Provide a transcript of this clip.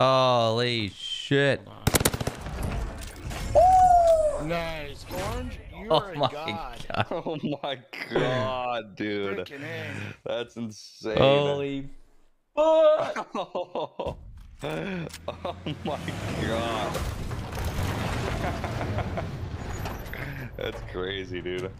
Holy shit. Nice. Orange, you Oh are a my god. god. Oh my god, dude. That's insane. Holy fuck. oh my god. That's crazy, dude.